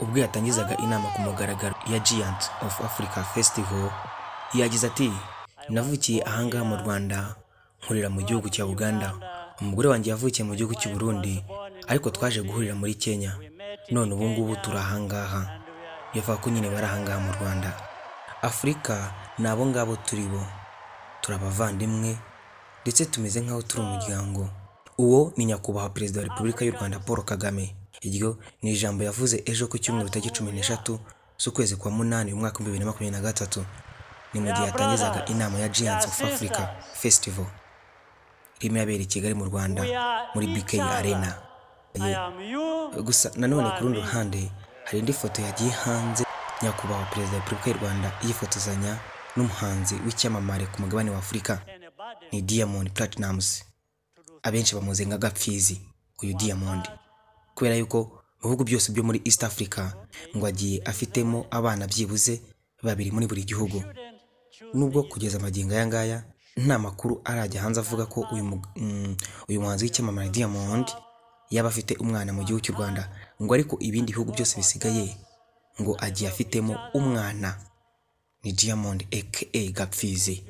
ubwo yatangizaga inama ku mugaragaro ya Giant of Africa Festival yagize ati navukiye ahangaha mu Rwanda nkurira mu gihugu cya Uganda. Umugore wanjye yavukiye mu gihugu cy'u Burundi ariko twaje guhurira muri Kenya. None ubu ngubu turi ahangaha. Bivuga ko nyine bari ahangaha mu Rwanda. Afurika ni abo ngabo turi bo. Turi abavandimwe ndetse tumeze nk'aho turi umuryango. Uwo ni nyakubahwa perezida wa repubulika y'u Rwanda Paul Kagame. Iryo ni ijambo yavuze ejo ku cyumweru tariki cumi n'eshatu z'ukwezi kwa munani mu mwaka w'ibihumbi bibiri na makumyabiri na gatatu. Ni mu gihe yatangizaga inama ya Giants of Africa Festival. Irimo irabera i Kigali mu Rwanda muri BK Arena. Gusa nanone ku rundi ruhande hari indi foto yagiye hanze. Nyakubahwa perezida wa repubulika y'u Rwanda yifotozanya n'umuhanzi w'icyamamare ku mugabane wa Afurika ni Diamond Platnumz. Abenshi bamuzi nka Gapfizi uyu Diamond. Kubera yuko mu bihugu byose byo muri East Africa ngo agiye afitemo abana byibuze babiri muri buri gihugu. Nubwo kugeza amagingo aya ngaya nta makuru arajya hanze avuga ko mm, uyu muhanzi w'icyamamare Diamond yaba afite umwana mu gihugu cy'u Rwanda. Ngo ariko ibindi bihugu byose bisigaye ngo agiye afitemo umwana ni Diamond aka Gapfizi.